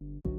you.